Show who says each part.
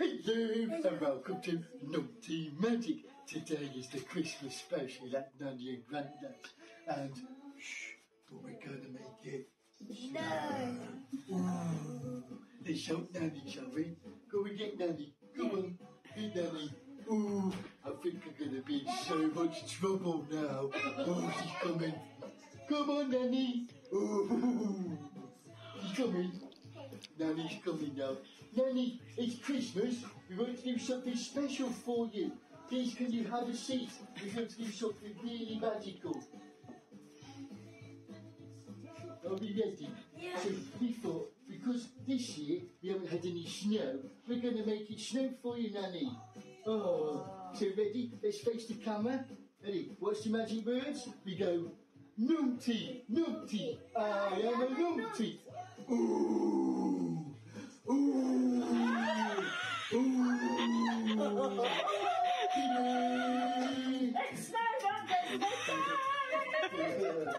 Speaker 1: Hello and welcome to Numpty Magic. Today is the Christmas special at Nanny and Grandad. And shh, but we're gonna make it
Speaker 2: No.
Speaker 1: Ooh, let's help Nanny, shall we? Go and get Nanny. Come on, get Nanny. Ooh, I think we're gonna be in so much trouble now. Oh, she's coming. Come on, Nanny. Ooh, she's coming. Nanny's coming now. Nanny, it's Christmas. We want to do something special for you. Please, can you have a seat? We're going to do something really magical. Are we ready?
Speaker 2: Yeah.
Speaker 1: So we thought, because this year we haven't had any snow, we're going to make it snow for you, Nanny. Oh, so ready? Let's face the camera. Ready? What's the magic words? We go, numpty, numpty, I am a numpty. Ooh,
Speaker 2: It's no longer the time.